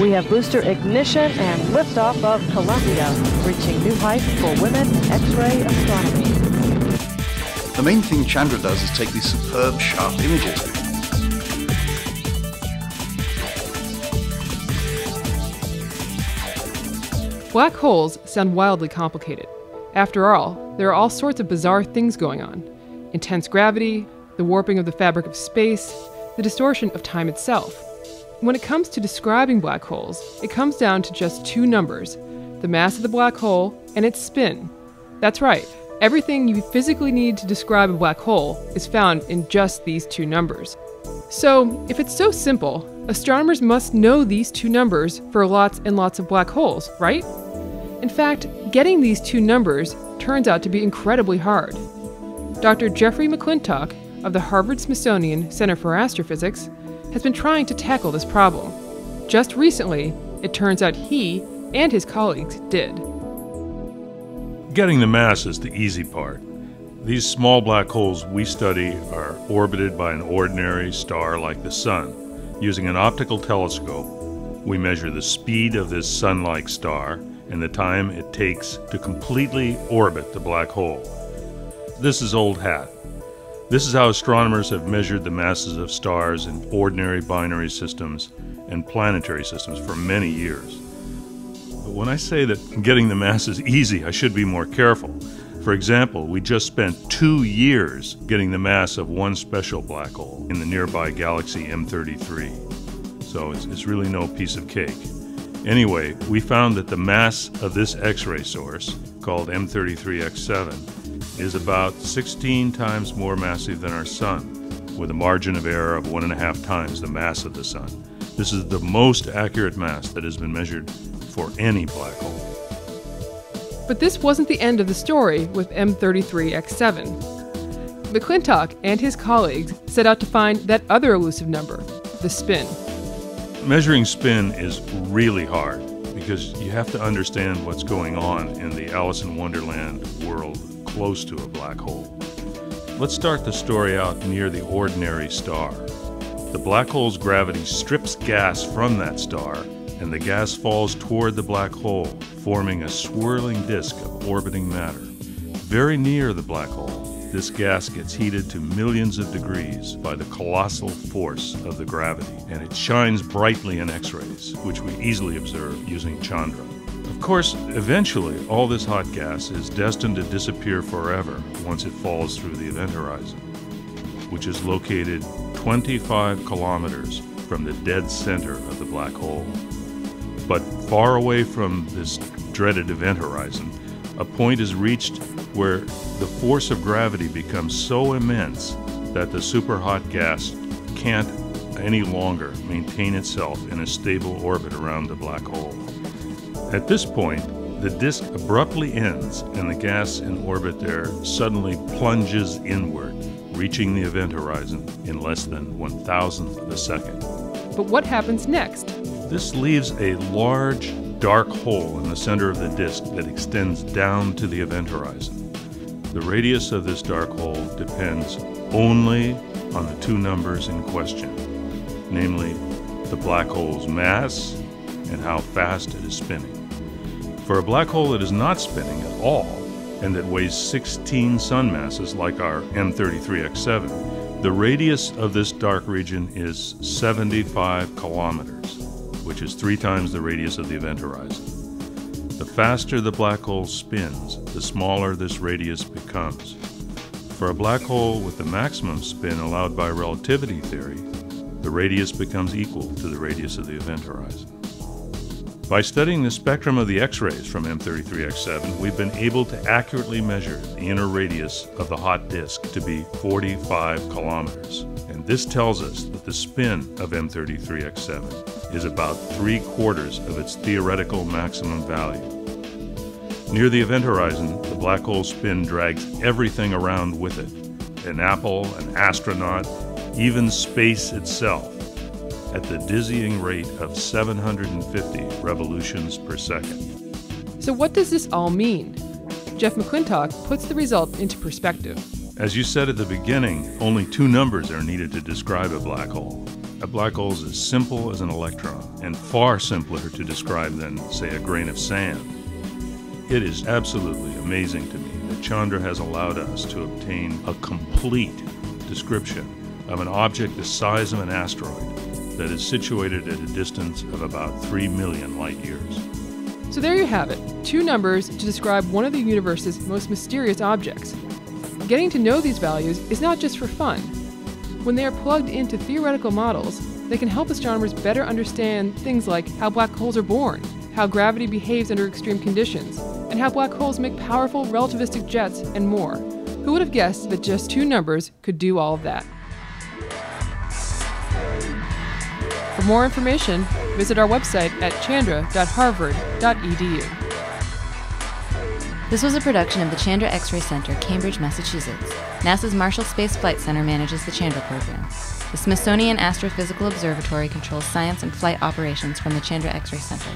We have booster ignition and liftoff of Columbia, reaching new heights for women in X-ray astronomy. The main thing Chandra does is take these superb, sharp images. Black holes sound wildly complicated. After all, there are all sorts of bizarre things going on intense gravity, the warping of the fabric of space, the distortion of time itself. When it comes to describing black holes, it comes down to just two numbers the mass of the black hole and its spin. That's right, everything you physically need to describe a black hole is found in just these two numbers. So, if it's so simple, astronomers must know these two numbers for lots and lots of black holes, right? In fact, getting these two numbers turns out to be incredibly hard. Dr. Jeffrey McClintock of the Harvard Smithsonian Center for Astrophysics has been trying to tackle this problem. Just recently, it turns out he and his colleagues did. Getting the mass is the easy part. These small black holes we study are orbited by an ordinary star like the Sun. Using an optical telescope, we measure the speed of this Sun like star and the time it takes to completely orbit the black hole. This is old hat. This is how astronomers have measured the masses of stars in ordinary binary systems and planetary systems for many years. But when I say that getting the mass is easy, I should be more careful. For example, we just spent two years getting the mass of one special black hole in the nearby galaxy M33. So it's, it's really no piece of cake. Anyway, we found that the mass of this X ray source, called M33X7, is about 16 times more massive than our Sun, with a margin of error of one and a half times the mass of the Sun. This is the most accurate mass that has been measured for any black hole. But this wasn't the end of the story with M33X7. McClintock and his colleagues set out to find that other elusive number, the spin. Measuring spin is really hard because you have to understand what's going on in the Alice in Wonderland world close to a black hole. Let's start the story out near the ordinary star. The black hole's gravity strips gas from that star, and the gas falls toward the black hole, forming a swirling disk of orbiting matter. Very near the black hole, this gas gets heated to millions of degrees by the colossal force of the gravity, and it shines brightly in X rays, which we easily observe using Chandra. Of course, eventually, all this hot gas is destined to disappear forever once it falls through the event horizon, which is located 25 kilometers from the dead center of the black hole. But far away from this dreaded event horizon, a point is reached where the force of gravity becomes so immense that the superhot gas can't any longer maintain itself in a stable orbit around the black hole. At this point, the disk abruptly ends and the gas in orbit there suddenly plunges inward, reaching the event horizon in less than one thousandth of a second. But what happens next? This leaves a large, dark hole in the center of the disk that extends down to the event horizon. The radius of this dark hole depends only on the two numbers in question, namely the black hole's mass and how fast it is spinning. For a black hole that is not spinning at all and that weighs 16 sun masses like our M33X7, the radius of this dark region is 75 kilometers, which is three times the radius of the event horizon. The faster the black hole spins, the smaller this radius becomes. For a black hole with the maximum spin allowed by relativity theory, the radius becomes equal to the radius of the event horizon. By studying the spectrum of the X-rays from M33X7, we've been able to accurately measure the inner radius of the hot disk to be 45 kilometers. And this tells us that the spin of M33X7 is about three quarters of its theoretical maximum value. Near the event horizon, the black hole spin drags everything around with it an apple, an astronaut, even space itself at the dizzying rate of 750 revolutions per second. So, what does this all mean? Jeff McClintock puts the result into perspective. As you said at the beginning, only two numbers are needed to describe a black hole. A black hole is as simple as an electron and far simpler to describe than, say, a grain of sand. It is absolutely amazing to me that Chandra has allowed us to obtain a complete description of an object the size of an asteroid that is situated at a distance of about 3 million light years. So there you have it two numbers to describe one of the universe's most mysterious objects. Getting to know these values is not just for fun. When they are plugged into theoretical models, they can help astronomers better understand things like how black holes are born, how gravity behaves under extreme conditions, and how black holes make powerful relativistic jets, and more. Who would have guessed that just two numbers could do all of that? More information, visit our website at chandra.harvard.edu. This was a production of the Chandra X ray Center, Cambridge, Massachusetts. NASA's Marshall Space Flight Center manages the Chandra program. The Smithsonian Astrophysical Observatory controls science and flight operations from the Chandra X ray Center.